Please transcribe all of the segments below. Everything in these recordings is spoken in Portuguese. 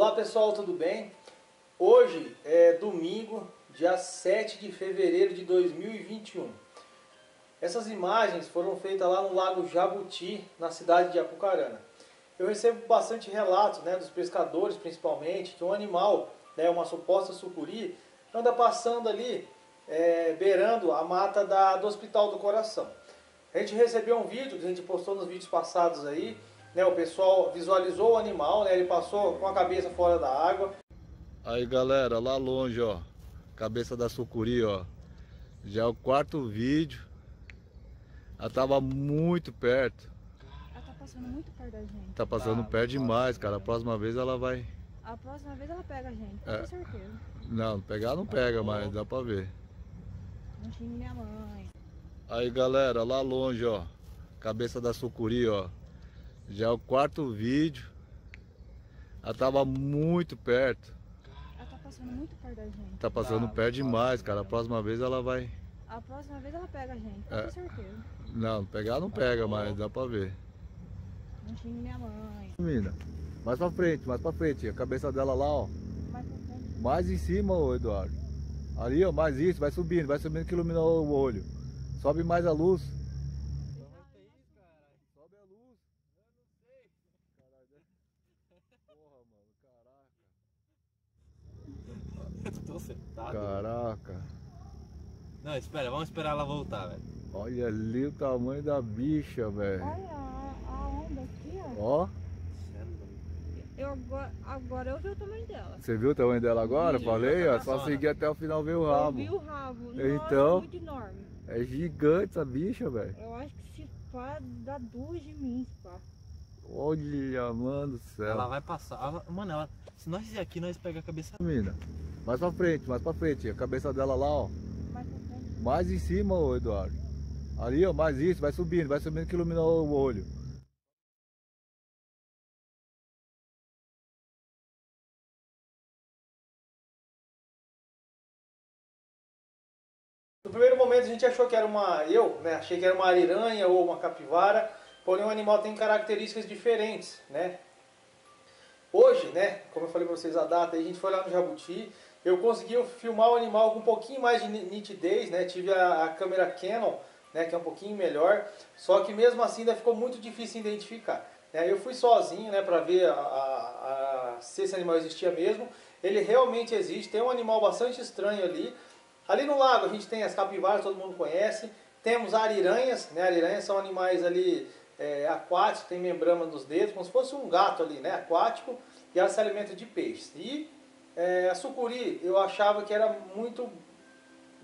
Olá pessoal, tudo bem? Hoje é domingo, dia 7 de fevereiro de 2021. Essas imagens foram feitas lá no Lago Jabuti, na cidade de Apucarana. Eu recebo bastante relatos né, dos pescadores, principalmente, que um animal, né, uma suposta sucuri, anda passando ali, é, beirando a mata da, do Hospital do Coração. A gente recebeu um vídeo que a gente postou nos vídeos passados aí, né, o pessoal visualizou o animal, né, ele passou com a cabeça fora da água. Aí galera, lá longe ó, cabeça da sucuri ó, já é o quarto vídeo, ela tava muito perto. Ela tá passando muito perto da gente. Tá passando Tá, perto demais, cara, a próxima vez ela vai... A próxima vez ela pega a gente, com É. certeza. Não, pegar não pega, mas dá pra ver. Não xingue minha mãe. Aí galera, lá longe ó, cabeça da sucuri ó, já é o quarto vídeo, ela tava muito perto. Ela tá passando muito perto da gente. Tá passando perto demais, cara, a próxima vez ela vai... A próxima vez ela pega a gente, com É. certeza. Não, pegar não pega, mas dá pra ver. Não xingue minha mãe. Mina, mais pra frente, mais pra frente, a cabeça dela lá ó, Mais pra frente. mais em cima ô Eduardo. Ali ó, mais isso, vai subindo, vai subindo que ilumina o olho. Sobe mais a luz. Sobe a luz. Porra, Eu tô sentado. caraca. Não, espera, vamos esperar ela voltar, velho. Olha ali o tamanho da bicha, velho. Olha a, a onda aqui, ó. Ó, Eu agora, agora eu vi o tamanho dela. você viu o tamanho dela agora? Vi, Falei, ó, só tá seguir até o final ver o Eu rabo. vi o rabo. Então? Nossa, muito enorme. É gigante essa bicha, velho. Eu acho que se pá, dá duas de mim, pá. Olha, mano do céu. Ela vai passar. ela- Mano, ela, se nós fizer aqui, nós pega a cabeça. Mina, mais pra frente, mais pra frente. A cabeça dela lá, ó. Mais pra frente. Mais em cima, ô Eduardo. Ali, ó, mais isso, vai subindo, vai subindo que ilumina o olho. No primeiro momento a gente achou que era uma, eu, né, achei que era uma ariranha ou uma capivara, porém o animal tem características diferentes, né? Hoje, né, como eu falei para vocês a data, a gente foi lá no Jabuti, eu consegui filmar o animal com um pouquinho mais de ni- nitidez, né? Tive a, a câmera Canon, né, que é um pouquinho melhor, só que mesmo assim ainda ficou muito difícil identificar. né? Eu fui sozinho, né, para ver a- a- a- se esse animal existia mesmo. Ele realmente existe, tem um animal bastante estranho ali, Ali no lago a gente tem as capivaras, todo mundo conhece. Temos ariranhas, né? Ariranhas são animais ali é, aquáticos, tem membrana nos dedos, como se fosse um gato ali, né? Aquático, e ela se alimenta de peixes. E é, a sucuri eu achava que era muito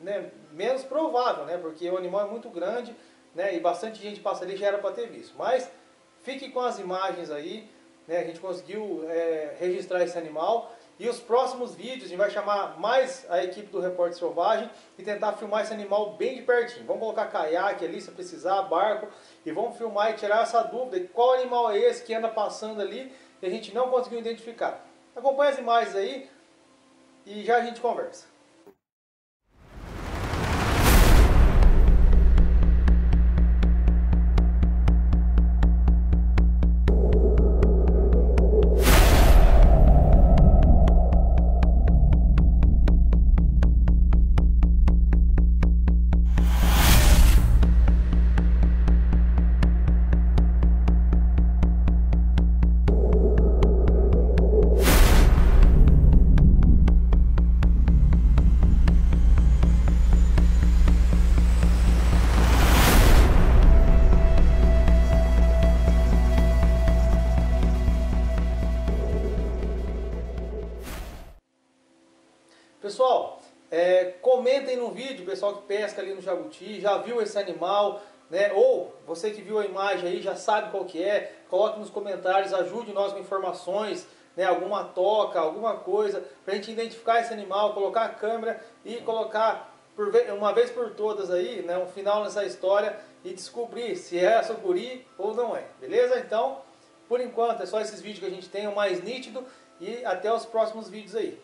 né, menos provável, né? Porque o animal é muito grande, né? E bastante gente passa ali já era para ter visto. Mas fique com as imagens aí, né? A gente conseguiu é, registrar esse animal. E os próximos vídeos a gente vai chamar mais a equipe do Repórter Selvagem e tentar filmar esse animal bem de pertinho. Vamos colocar caiaque ali se precisar, barco, e vamos filmar e tirar essa dúvida de qual animal é esse que anda passando ali e a gente não conseguiu identificar. Acompanhe as imagens aí e já a gente conversa. Pessoal, é, comentem no vídeo, pessoal que pesca ali no Jabuti, já viu esse animal, né? Ou você que viu a imagem aí já sabe qual que é, coloque nos comentários, ajude nós com informações, né? Alguma toca, alguma coisa, para a gente identificar esse animal, colocar a câmera e colocar por uma vez por todas aí, né? Um final nessa história e descobrir se é a sucuri ou não é, beleza? Então, por enquanto é só esses vídeos que a gente tem, o mais nítido e até os próximos vídeos aí.